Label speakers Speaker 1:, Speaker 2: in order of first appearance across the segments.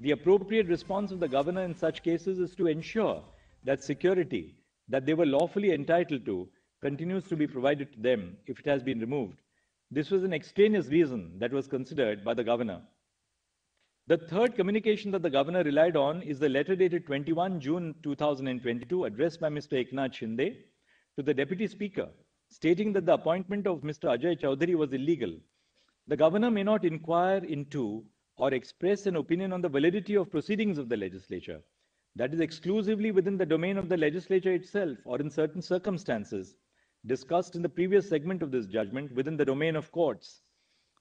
Speaker 1: The appropriate response of the governor in such cases is to ensure that security that they were lawfully entitled to continues to be provided to them if it has been removed. This was an extraneous reason that was considered by the governor. The third communication that the governor relied on is the letter dated 21 June 2022 addressed by Mr. Eknath Shinde to the Deputy Speaker, stating that the appointment of Mr. Ajay Chowdhury was illegal. The governor may not inquire into or express an opinion on the validity of proceedings of the legislature. That is exclusively within the domain of the legislature itself or in certain circumstances discussed in the previous segment of this judgment within the domain of courts.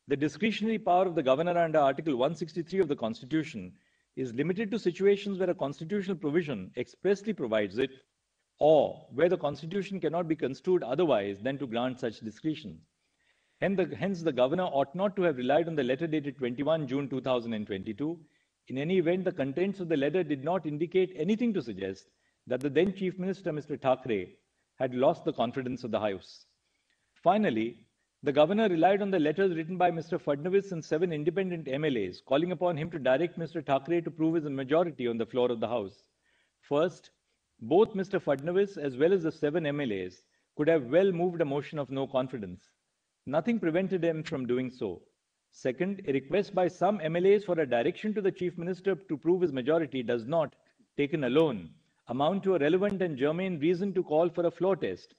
Speaker 1: The discretionary power of the governor under Article 163 of the Constitution is limited to situations where a constitutional provision expressly provides it or where the Constitution cannot be construed otherwise than to grant such discretion. Hence, the governor ought not to have relied on the letter dated 21 June 2022. In any event, the contents of the letter did not indicate anything to suggest that the then Chief Minister, Mr. Thackeray, had lost the confidence of the House. Finally, the governor relied on the letters written by Mr. Fadnavis and seven independent MLAs, calling upon him to direct Mr. Thackeray to prove his majority on the floor of the House. First, both Mr. Fadnavis as well as the seven MLAs could have well moved a motion of no confidence. Nothing prevented him from doing so. Second, a request by some MLAs for a direction to the Chief Minister to prove his majority does not, taken alone, amount to a relevant and germane reason to call for a floor test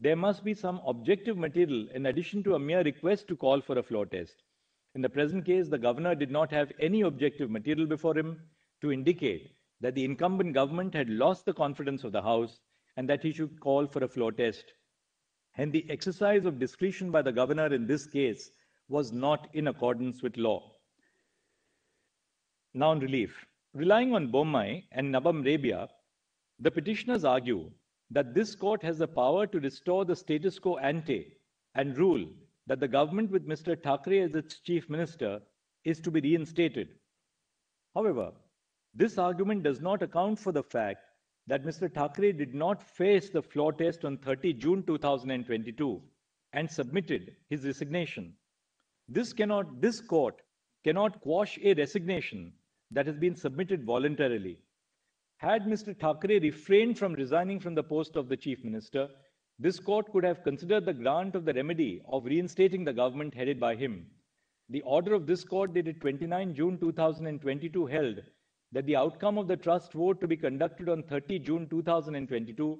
Speaker 1: there must be some objective material in addition to a mere request to call for a floor test. In the present case, the governor did not have any objective material before him to indicate that the incumbent government had lost the confidence of the House and that he should call for a floor test. And the exercise of discretion by the governor in this case was not in accordance with law. Now, on relief. Relying on Bommai and Nabam Rebia, the petitioners argue that this court has the power to restore the status quo ante and rule that the government with Mr. Thackeray as its chief minister is to be reinstated. However, this argument does not account for the fact that Mr. Thackeray did not face the floor test on 30 June 2022 and submitted his resignation. This cannot, this court cannot quash a resignation that has been submitted voluntarily. Had Mr. Thackeray refrained from resigning from the post of the chief minister, this court could have considered the grant of the remedy of reinstating the government headed by him. The order of this court dated 29 June 2022 held that the outcome of the trust vote to be conducted on 30 June 2022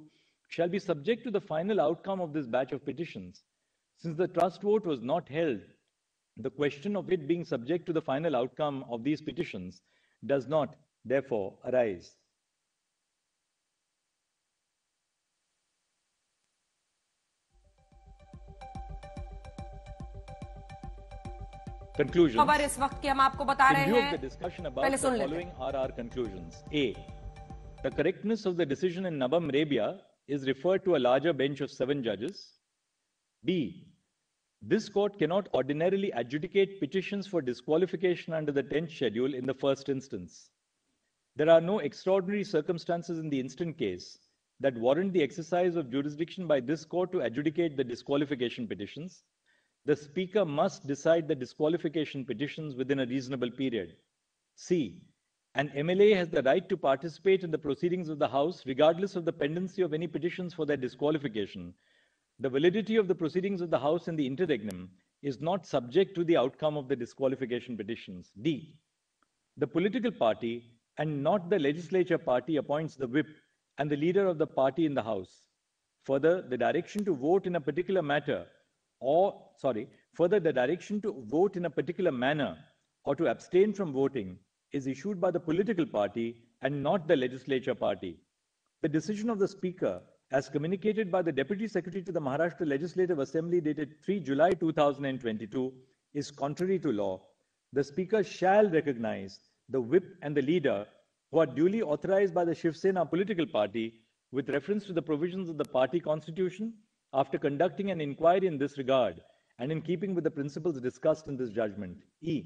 Speaker 1: shall be subject to the final outcome of this batch of petitions. Since the trust vote was not held, the question of it being subject to the final outcome of these petitions does not, therefore, arise. Conclusions.
Speaker 2: खबर इस वक्त की हम आपको बता
Speaker 1: In
Speaker 2: रहे
Speaker 1: view of
Speaker 2: हैं
Speaker 1: the discussion about
Speaker 2: पहले
Speaker 1: the
Speaker 2: सुन लेते
Speaker 1: following are our conclusions. A. The correctness of the decision in Nabam Rebia is referred to a larger bench of seven judges. B. This court cannot ordinarily adjudicate petitions for disqualification under the 10th schedule in the first instance. There are no extraordinary circumstances in the instant case that warrant the exercise of jurisdiction by this court to adjudicate the disqualification petitions the Speaker must decide the disqualification petitions within a reasonable period. C. An MLA has the right to participate in the proceedings of the House regardless of the pendency of any petitions for their disqualification. The validity of the proceedings of the House in the interregnum is not subject to the outcome of the disqualification petitions. D. The political party and not the legislature party appoints the whip and the leader of the party in the House. Further, the direction to vote in a particular matter or, sorry, further, the direction to vote in a particular manner or to abstain from voting is issued by the political party and not the legislature party. The decision of the Speaker, as communicated by the Deputy Secretary to the Maharashtra Legislative Assembly dated 3 July 2022, is contrary to law. The Speaker shall recognize the whip and the leader who are duly authorized by the Shiv Sena political party with reference to the provisions of the party constitution after conducting an inquiry in this regard and in keeping with the principles discussed in this judgment. E.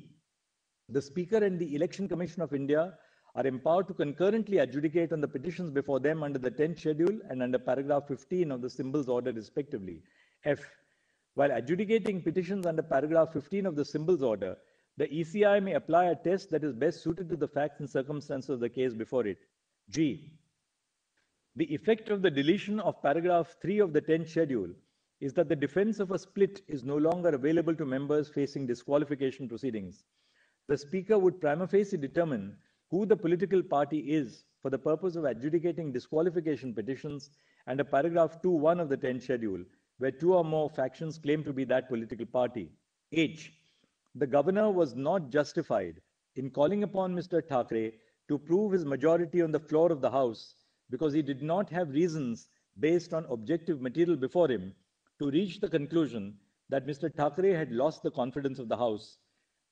Speaker 1: The Speaker and the Election Commission of India are empowered to concurrently adjudicate on the petitions before them under the 10th schedule and under paragraph 15 of the symbols order respectively. F. While adjudicating petitions under paragraph 15 of the symbols order, the ECI may apply a test that is best suited to the facts and circumstances of the case before it. G. The effect of the deletion of paragraph 3 of the 10th schedule is that the defense of a split is no longer available to members facing disqualification proceedings. The Speaker would prima facie determine who the political party is for the purpose of adjudicating disqualification petitions under paragraph 2.1 of the 10th schedule, where two or more factions claim to be that political party. H. The governor was not justified in calling upon Mr. Thackeray to prove his majority on the floor of the House because he did not have reasons based on objective material before him to reach the conclusion that Mr. Thackeray had lost the confidence of the House.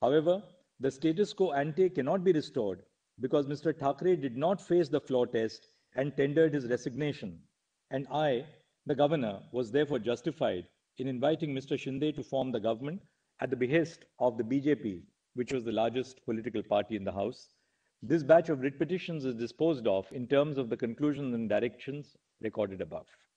Speaker 1: However, the status quo ante cannot be restored because Mr. Thackeray did not face the floor test and tendered his resignation. And I, the governor, was therefore justified in inviting Mr. Shinde to form the government at the behest of the BJP, which was the largest political party in the House. This batch of writ petitions is disposed of in terms of the conclusions and directions recorded above.